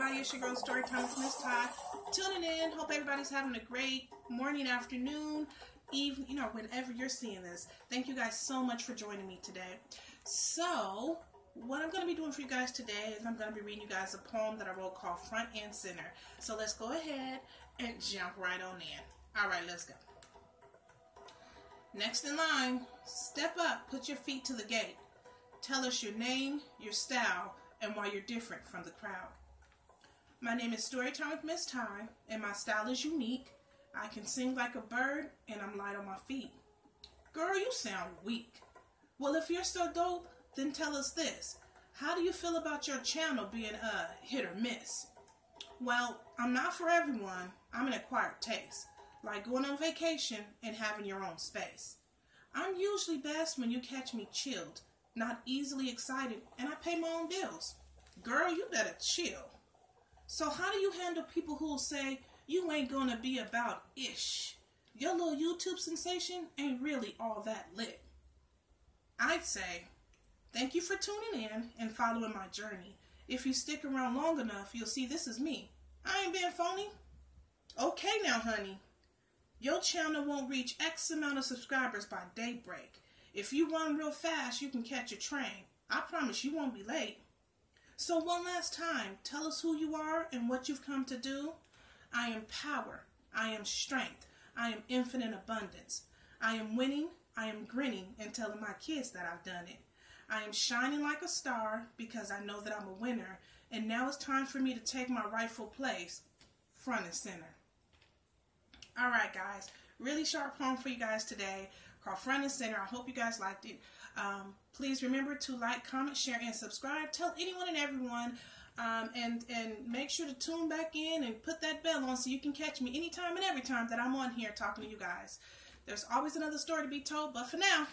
everybody, it's your girl Storytime with Miss Ty. Tuning in. Hope everybody's having a great morning, afternoon, evening, you know, whenever you're seeing this. Thank you guys so much for joining me today. So, what I'm going to be doing for you guys today is I'm going to be reading you guys a poem that I wrote called Front and Center. So let's go ahead and jump right on in. All right, let's go. Next in line, step up, put your feet to the gate. Tell us your name, your style, and why you're different from the crowd. My name is Storytime with Miss Ty, and my style is unique. I can sing like a bird, and I'm light on my feet. Girl, you sound weak. Well, if you're so dope, then tell us this. How do you feel about your channel being a hit or miss? Well, I'm not for everyone. I'm an acquired taste, like going on vacation and having your own space. I'm usually best when you catch me chilled, not easily excited, and I pay my own bills. Girl, you better chill. So how do you handle people who'll say you ain't gonna be about ish? Your little YouTube sensation ain't really all that lit. I'd say, thank you for tuning in and following my journey. If you stick around long enough, you'll see this is me. I ain't being phony. Okay now, honey. Your channel won't reach X amount of subscribers by daybreak. If you run real fast, you can catch a train. I promise you won't be late. So one last time, tell us who you are and what you've come to do. I am power. I am strength. I am infinite abundance. I am winning. I am grinning and telling my kids that I've done it. I am shining like a star because I know that I'm a winner. And now it's time for me to take my rightful place front and center. All right, guys. Really sharp poem for you guys today called Front and Center. I hope you guys liked it. Um, please remember to like, comment, share, and subscribe. Tell anyone and everyone. Um, and, and make sure to tune back in and put that bell on so you can catch me anytime and every time that I'm on here talking to you guys. There's always another story to be told, but for now,